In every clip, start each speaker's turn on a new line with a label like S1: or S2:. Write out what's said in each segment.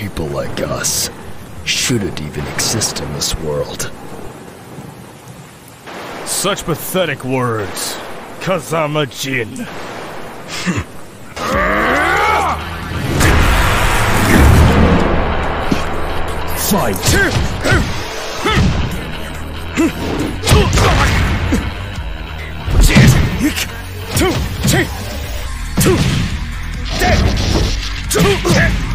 S1: people like us shouldn't even exist in this world.
S2: Such pathetic words. Kazama Jin.
S1: Fight! a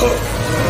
S1: Oh!